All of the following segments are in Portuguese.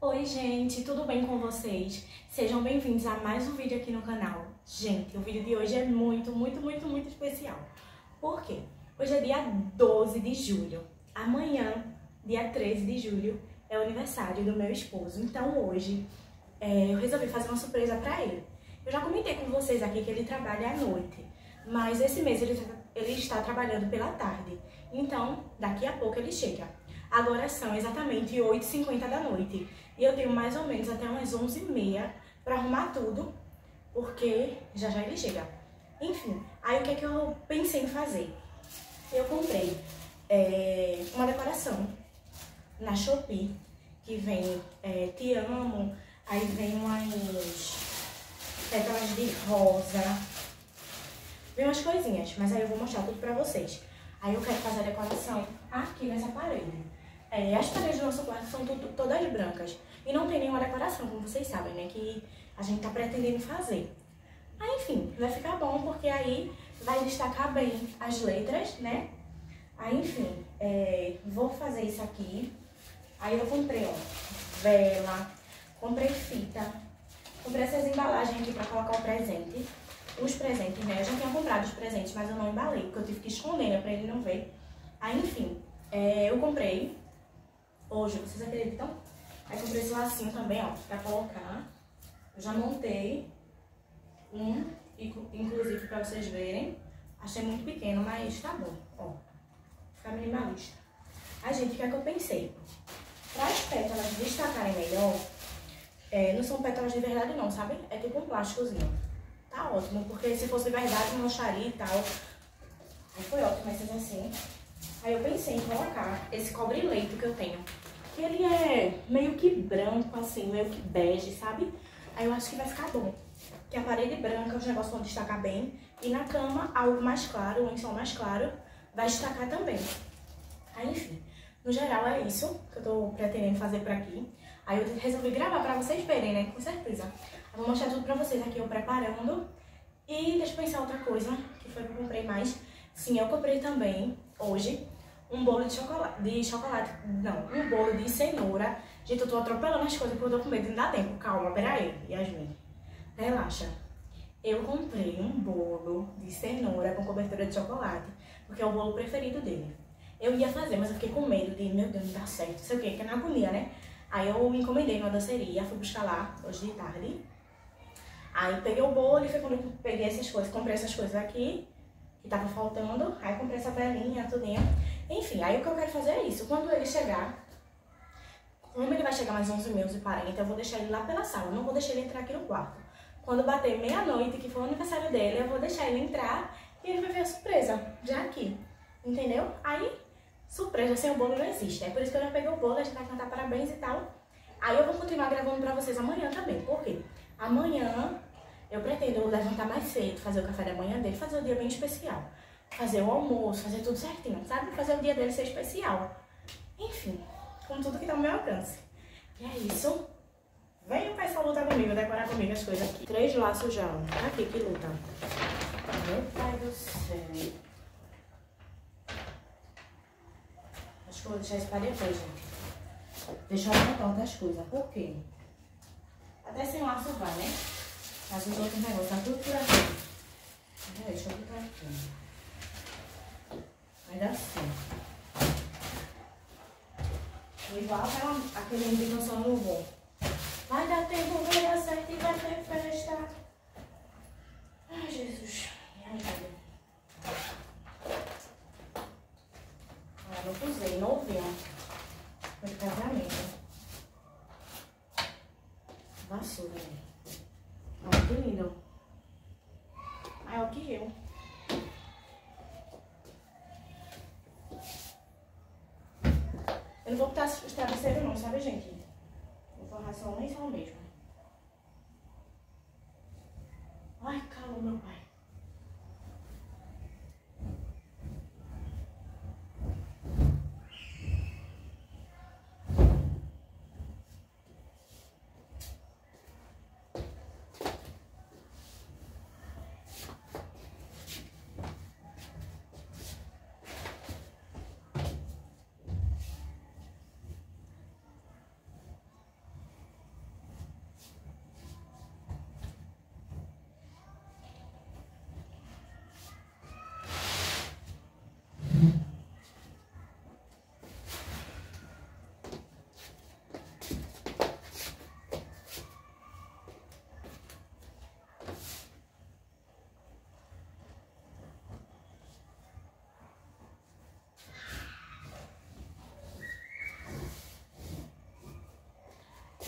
Oi gente, tudo bem com vocês? Sejam bem-vindos a mais um vídeo aqui no canal. Gente, o vídeo de hoje é muito, muito, muito, muito especial. Por quê? Hoje é dia 12 de julho. Amanhã, dia 13 de julho, é o aniversário do meu esposo. Então hoje é, eu resolvi fazer uma surpresa pra ele. Eu já comentei com vocês aqui que ele trabalha à noite, mas esse mês ele, ele está trabalhando pela tarde. Então, daqui a pouco ele chega. Agora são exatamente 8h50 da noite. E eu tenho mais ou menos até umas 11h30 para arrumar tudo, porque já já ele chega. Enfim, aí o que é que eu pensei em fazer? Eu comprei é, uma decoração na Shopee, que vem é, Te Amo, aí vem umas pétalas de rosa, vem umas coisinhas, mas aí eu vou mostrar tudo pra vocês. Aí eu quero fazer a decoração aqui nessa parede. É, as paredes do nosso quarto são tudo, todas brancas. E não tem nenhuma decoração, como vocês sabem, né? Que a gente tá pretendendo fazer. Aí, enfim, vai ficar bom, porque aí vai destacar bem as letras, né? Aí, enfim, é, vou fazer isso aqui. Aí eu comprei, ó, vela, comprei fita, comprei essas embalagens aqui pra colocar o presente. Os presentes, né? Eu já tinha comprado os presentes, mas eu não embalei, porque eu tive que esconder, né? Pra ele não ver. Aí, enfim, é, eu comprei hoje, vocês acreditam? Aí comprei esse lacinho também, ó, pra colocar. Eu já montei um, inclusive pra vocês verem. Achei muito pequeno, mas tá bom, ó. Fica minimalista. Aí, gente, o que é que eu pensei? Para as pétalas destacarem melhor, é, não são pétalas de verdade não, sabe? É tipo um plásticozinho. Tá ótimo, porque se fosse verdade, não acharia e tal. Aí foi ótimo esses assim. Aí eu pensei em colocar esse cobre-leito que eu tenho. Que ele é meio que branco, assim, meio que bege, sabe? Aí eu acho que vai ficar bom. Que a parede branca, os negócios vão destacar bem. E na cama, algo mais claro, um lençol mais claro, vai destacar também. Aí, enfim, no geral é isso que eu tô pretendendo fazer por aqui. Aí eu resolvi gravar pra vocês verem, né? Com certeza. Eu vou mostrar tudo pra vocês aqui, eu preparando. E deixa eu pensar outra coisa, que foi que eu comprei mais. Sim, eu comprei também, hoje, um bolo de chocolate, de chocolate, não, um bolo de cenoura. Gente, eu tô atropelando as coisas porque eu tô com medo, não dá tempo. Calma, peraí, Yasmin. Relaxa. Eu comprei um bolo de cenoura com cobertura de chocolate, porque é o bolo preferido dele. Eu ia fazer, mas eu fiquei com medo de, meu Deus, não dá certo, sei o que, que é na agonia, né? Aí eu me encomendei numa doceria, fui buscar lá, hoje de tarde. Aí peguei o bolo e foi quando eu peguei essas coisas, comprei essas coisas aqui, que tava faltando, aí comprei essa velinha, tudinho. Enfim, aí o que eu quero fazer é isso. Quando ele chegar, como ele vai chegar mais 11 meus e 40, eu vou deixar ele lá pela sala, não vou deixar ele entrar aqui no quarto. Quando bater meia-noite, que for o aniversário dele, eu vou deixar ele entrar e ele vai ver a surpresa, já aqui. Entendeu? Aí, surpresa sem o bolo não existe. É por isso que eu já peguei o bolo, a gente vai cantar parabéns e tal. Aí eu vou continuar gravando pra vocês amanhã também. Por quê? Amanhã eu pretendo levantar mais cedo, fazer o café da manhã dele, fazer o dia bem especial fazer o almoço, fazer tudo certinho, sabe? Fazer o dia dele ser especial. Enfim, com tudo que tá ao meu alcance. E é isso. Venha pra essa luta comigo, decorar comigo as coisas aqui. Três laços já, ó. Aqui, que luta. Meu pai do céu. Acho que eu vou deixar isso pra depois, gente. Deixar eu montar outras coisas. Por quê? Até sem laço vai, né? Mas os outros negócios, tá tudo por aqui. Deixa eu botar aqui. Vai dar certo. Igual aquela, aquele indicação no voo. Vai dar tempo, vai dar certo e vai ter festa. Ai, Jesus. Me ajuda. Ah, não usei, novinho. Foi de casamento. Vassoura, né? Olha que lindo. Maior que eu. Eu não vou botar os travesseiros não, sabe, gente? Vou forrar só um lençol mesmo.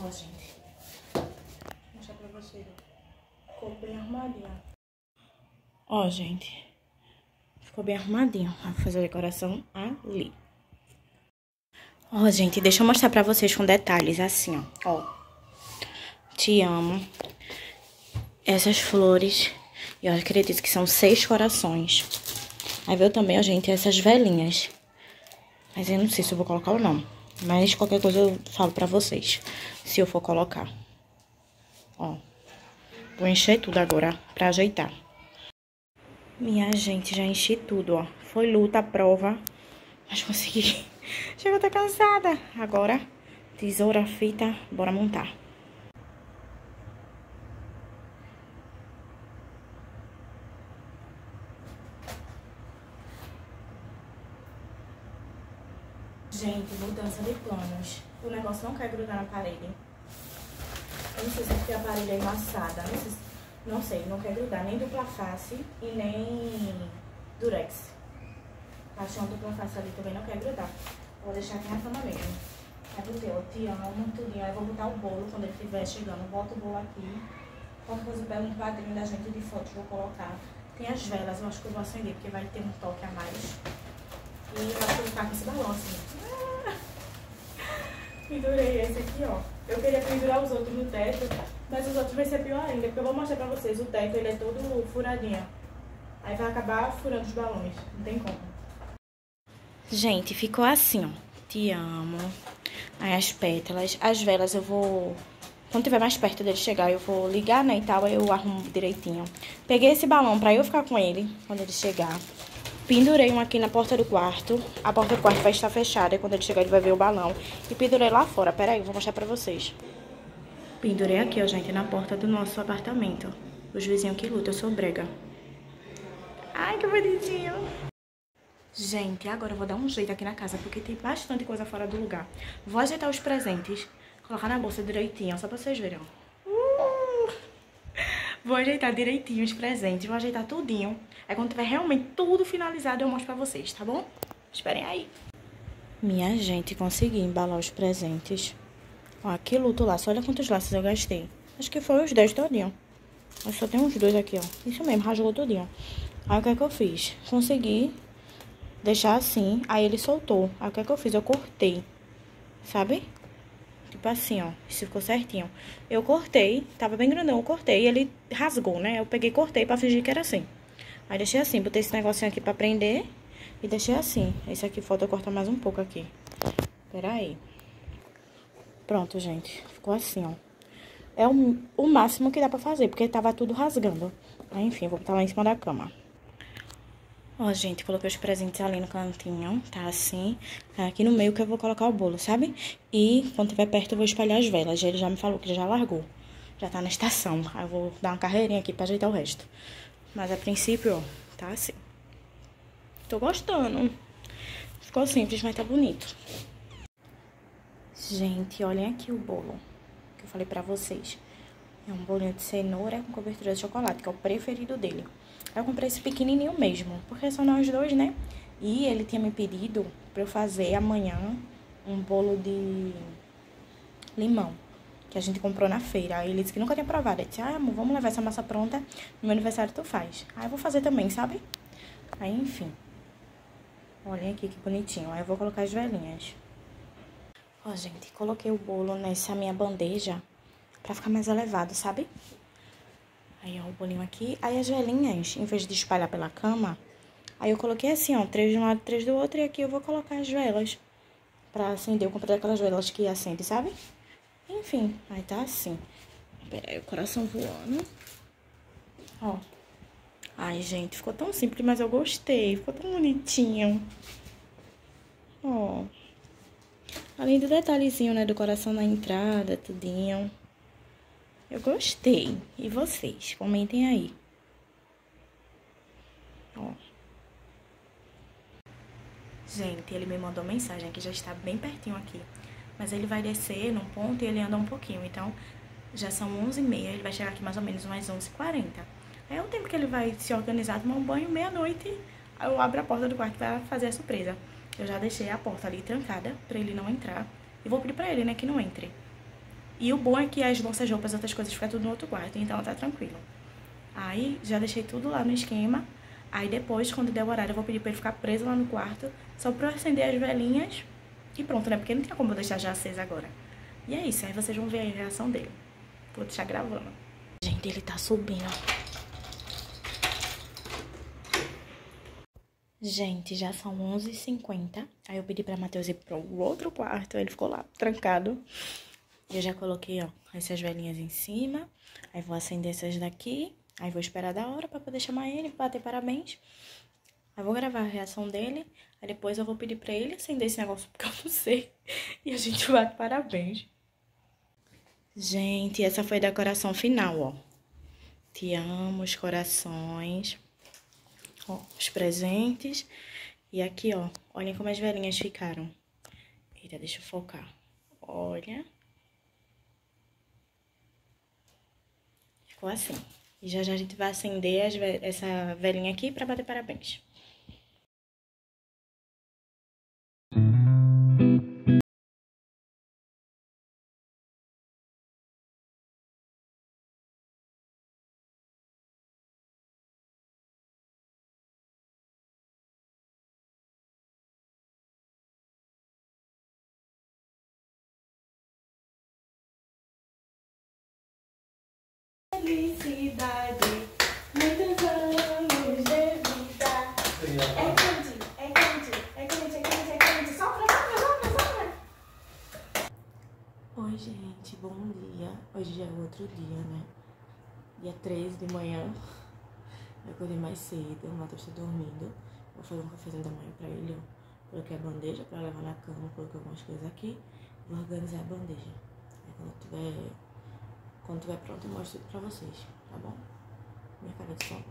Ó, gente. Vou mostrar pra vocês. Ficou bem arrumadinho. Ó, gente. Ficou bem arrumadinho. Vou fazer a decoração ali. Ó, gente, deixa eu mostrar pra vocês com detalhes, assim, ó. Ó. Te amo. Essas flores. Eu acredito que são seis corações. Aí veio também, ó, gente, essas velinhas. Mas eu não sei se eu vou colocar ou não. Mas qualquer coisa eu falo pra vocês. Se eu for colocar. Ó. Vou encher tudo agora pra ajeitar. Minha gente, já enchi tudo, ó. Foi luta, prova. Mas consegui. Chega, tô cansada. Agora, tesoura, fita, bora montar. Gente, de planos. O negócio não quer grudar na parede. Eu não sei se é porque a parede é embaçada. Não sei, não sei, não quer grudar nem dupla face e nem durex. Achei uma dupla face ali também não quer grudar. Vou deixar aqui na cama mesmo. Aí eu te amo, tudinho. Aí vou botar o bolo quando ele estiver chegando. Boto o bolo aqui. Qualquer coisa eu pego um quadrinho da gente de fotos, vou colocar. Tem as velas, eu acho que eu vou acender, porque vai ter um toque a mais. E vou ficar com esse balão assim. Pendurei esse aqui, ó. Eu queria pendurar os outros no teto, mas os outros vai ser pior ainda, porque eu vou mostrar pra vocês. O teto, ele é todo furadinho. Aí vai acabar furando os balões. Não tem como. Gente, ficou assim, ó. Te amo. Aí as pétalas. As velas eu vou... Quando tiver mais perto dele chegar, eu vou ligar, né, e tal. Aí eu arrumo direitinho. Peguei esse balão pra eu ficar com ele quando ele chegar. Pendurei um aqui na porta do quarto. A porta do quarto vai estar fechada. E quando ele chegar, ele vai ver o balão. E pendurei lá fora. Pera aí, vou mostrar pra vocês. Pendurei aqui, ó, gente, na porta do nosso apartamento. Os vizinhos que lutam, eu sou brega. Ai, que bonitinho. Gente, agora eu vou dar um jeito aqui na casa, porque tem bastante coisa fora do lugar. Vou ajeitar os presentes, colocar na bolsa direitinho, só pra vocês verem, uh! Vou ajeitar direitinho os presentes, vou ajeitar tudinho. Aí quando tiver realmente tudo finalizado, eu mostro pra vocês, tá bom? Esperem aí. Minha gente, consegui embalar os presentes. Ó, que luto laço. Olha quantos laços eu gastei. Acho que foi os 10 todinho. Mas só tem uns dois aqui, ó. Isso mesmo, rasgou tudinho. Aí o que é que eu fiz? Consegui deixar assim. Aí ele soltou. Aí o que é que eu fiz? Eu cortei. Sabe? Tipo assim, ó. Isso ficou certinho. Eu cortei. Tava bem grandão. Eu cortei. E ele rasgou, né? Eu peguei e cortei pra fingir que era assim. Aí deixei assim, botei esse negocinho aqui pra prender e deixei assim. Esse aqui falta cortar mais um pouco aqui. Pera aí. Pronto, gente. Ficou assim, ó. É o, o máximo que dá pra fazer, porque tava tudo rasgando. Aí, enfim, vou botar lá em cima da cama. Ó, gente, coloquei os presentes ali no cantinho, tá assim. Aqui no meio que eu vou colocar o bolo, sabe? E quando tiver perto eu vou espalhar as velas. Ele já me falou que já largou. Já tá na estação. Aí eu vou dar uma carreirinha aqui pra ajeitar o resto. Mas a princípio, ó, tá assim. Tô gostando. Ficou simples, mas tá bonito. Gente, olhem aqui o bolo que eu falei pra vocês. É um bolinho de cenoura com cobertura de chocolate, que é o preferido dele. Eu comprei esse pequenininho mesmo, porque são nós dois, né? E ele tinha me pedido pra eu fazer amanhã um bolo de limão que a gente comprou na feira. Aí ele disse que nunca tinha provado. Ele disse, ah, amor, vamos levar essa massa pronta. No meu aniversário tu faz. Aí eu vou fazer também, sabe? Aí, enfim. Olhem aqui que bonitinho. Aí eu vou colocar as velinhas. Ó, gente, coloquei o bolo nessa minha bandeja pra ficar mais elevado, sabe? Aí, ó, o bolinho aqui. Aí as velinhas, em vez de espalhar pela cama, aí eu coloquei assim, ó, três de um lado, três do outro. E aqui eu vou colocar as velas pra acender. Eu comprei aquelas velas que acende, sabe? Enfim, aí tá assim. Pera aí, o coração voando. Ó. Ai, gente, ficou tão simples, mas eu gostei. Ficou tão bonitinho. Ó. Além do detalhezinho, né, do coração na entrada, tudinho. Eu gostei. E vocês? Comentem aí. Ó. Gente, ele me mandou mensagem que já está bem pertinho aqui. Mas ele vai descer num ponto e ele anda um pouquinho. Então, já são 11h30, ele vai chegar aqui mais ou menos umas 11h40. Aí é o tempo que ele vai se organizar, tomar um banho, meia-noite, eu abro a porta do quarto para fazer a surpresa. Eu já deixei a porta ali trancada para ele não entrar. E vou pedir para ele, né, que não entre. E o bom é que as nossas roupas, outras coisas, ficam tudo no outro quarto, então tá tranquilo. Aí já deixei tudo lá no esquema. Aí depois, quando der o horário, eu vou pedir pra ele ficar preso lá no quarto, só pra eu acender as velhinhas e pronto, né? Porque não tem como eu deixar já acesa agora. E é isso, aí vocês vão ver a reação dele. Vou deixar gravando. Gente, ele tá subindo. Gente, já são 11h50. Aí eu pedi pra Matheus ir pro outro quarto. Ele ficou lá, trancado. Eu já coloquei, ó, essas velhinhas em cima. Aí vou acender essas daqui. Aí vou esperar da hora pra poder chamar ele, bater parabéns. Aí vou gravar a reação dele. Aí depois eu vou pedir pra ele acender esse negócio, porque eu não sei. E a gente bate parabéns. Gente, essa foi a decoração final, ó. Te amo, os corações. Ó, os presentes. E aqui, ó, olhem como as velhinhas ficaram. Eita, deixa eu focar. Olha. Ficou assim. E já já a gente vai acender essa velhinha aqui pra bater parabéns. Felicidade, muitos anos de vida. É quente, é quente, é quente, é quente, é quente. Sopra, sopra, sopra, sopra. Oi, gente, bom dia. Hoje é outro dia, né? Dia 13 de manhã. Eu acordei mais cedo, o Matheus tá dormindo. Vou fazer um cafezinho da manhã pra ele, ó. Coloquei a bandeja pra levar na cama, coloquei algumas coisas aqui. Vou organizar a bandeja. Aí quando tiver quando estiver pronto, eu mostro tudo pra vocês, tá bom? Minha cara de sono.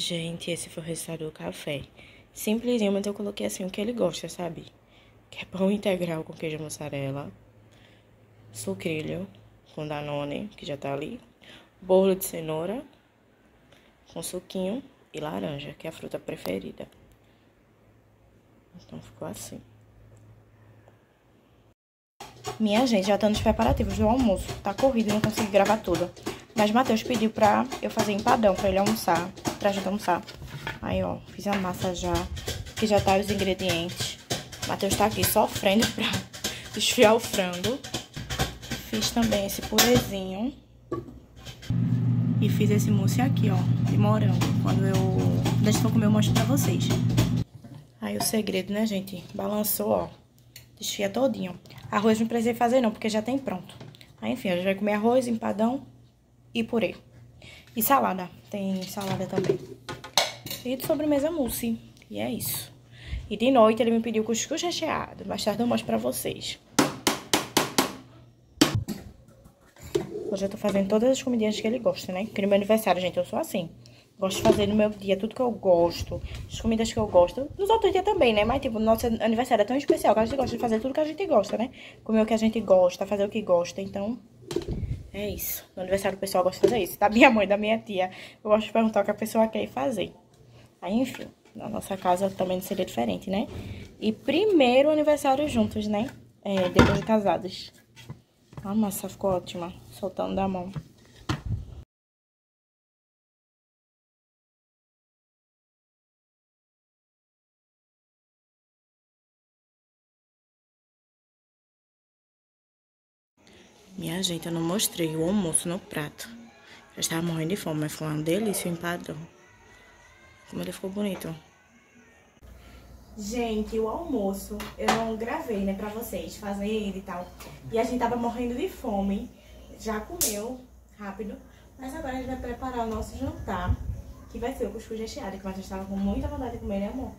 Gente, esse foi o resultado do café. Simplesinho, mas eu coloquei assim o que ele gosta, sabe? Que é pão integral com queijo mussarela, sucrilho com danone, que já tá ali, bolo de cenoura com suquinho e laranja, que é a fruta preferida. Então ficou assim. Minha gente, já estamos preparativos do almoço. Tá corrido, não consegui gravar tudo. Mas Matheus pediu pra eu fazer empadão pra ele almoçar, pra gente almoçar. Aí, ó, fiz a massa já, que já tá os ingredientes. Matheus tá aqui sofrendo pra desfiar o frango. Fiz também esse purezinho. E fiz esse mousse aqui, ó, de morango. Quando eu... Deixa eu comer, eu mostro pra vocês. Aí o segredo, né, gente? Balançou, ó. Desfia todinho. Arroz não precisei fazer não, porque já tem pronto. Aí, enfim, a gente vai comer arroz, empadão e purê. E salada. Tem salada também. E de sobremesa mousse. E é isso. E de noite ele me pediu cuscuz recheado. Mais tarde eu mostro pra vocês. Hoje eu tô fazendo todas as comidinhas que ele gosta, né? Porque no meu aniversário, gente, eu sou assim. Gosto de fazer no meu dia tudo que eu gosto, as comidas que eu gosto. Nos outros dias também, né? Mas, tipo, nosso aniversário é tão especial que a gente gosta de fazer tudo que a gente gosta, né? Comer o que a gente gosta, fazer o que gosta. Então, é isso. No aniversário o pessoal gosta de fazer isso. Da minha mãe, da minha tia, eu gosto de perguntar o que a pessoa quer fazer. Aí, enfim, na nossa casa também não seria diferente, né? E primeiro aniversário juntos, né? É, depois de casados. A massa ficou ótima, soltando da mão. Minha gente, eu não mostrei o almoço no prato. Eu estava morrendo de fome, mas foi uma delícia o empadão. Como ele ficou bonito. Gente, o almoço eu não gravei, né, pra vocês, fazendo e tal. E a gente tava morrendo de fome. Já comeu rápido. Mas agora a gente vai preparar o nosso jantar. Que vai ser o cuscuz recheado, que o Matheus estava com muita vontade de comer, né, amor?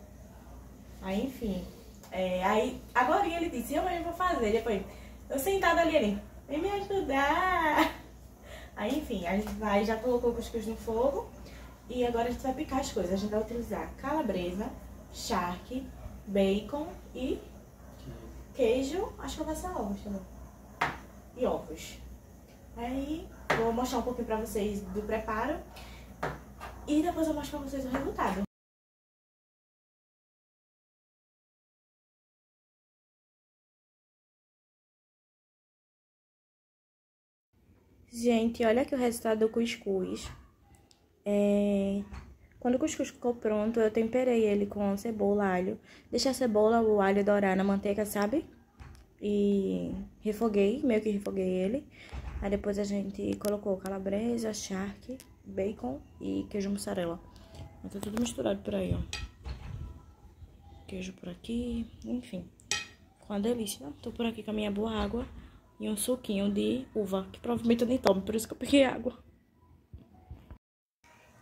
Aí, enfim. É, aí, agora ele disse, eu mesmo vou fazer. Depois, eu sentada ali, ele, vem me ajudar. Aí, enfim, a gente vai, já colocou o cuscuz no fogo. E agora a gente vai picar as coisas. A gente vai utilizar calabresa, charque, bacon e queijo, acho que vai ser ovos. E ovos. Aí vou mostrar um pouquinho pra vocês do preparo e depois eu mostro pra vocês o resultado. Gente, olha aqui o resultado do cuscuz. É... Quando o cuscuz ficou pronto, eu temperei ele com cebola, alho. Deixei a cebola, o alho dourar na manteiga, sabe? E refoguei, meio que refoguei ele. Aí depois a gente colocou calabresa, charque, bacon e queijo mussarela. Tá tudo misturado por aí, ó. Queijo por aqui, enfim. Com uma delícia. Tô por aqui com a minha boa água e um suquinho de uva, que provavelmente eu nem tomo, por isso que eu peguei água.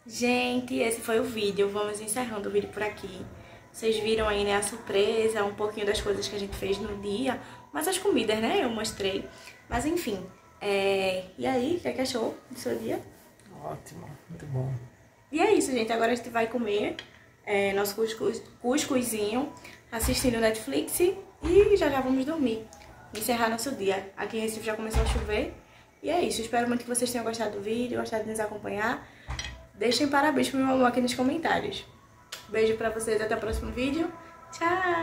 Gente, esse foi o vídeo. Vamos encerrando o vídeo por aqui. Vocês viram aí, né, a surpresa, um pouquinho das coisas que a gente fez no dia. Mas as comidas, né, eu mostrei. Mas enfim, é... e aí, o que, é que achou do seu dia? Ótimo, muito bom. E é isso, gente. Agora a gente vai comer é, nosso cuscuz, cuscuzinho, assistindo Netflix e já já vamos dormir. Encerrar nosso dia. Aqui em Recife já começou a chover. E é isso. Espero muito que vocês tenham gostado do vídeo, gostado de nos acompanhar. Deixem parabéns pro meu amor aqui nos comentários. Beijo pra vocês, até o próximo vídeo. Tchau!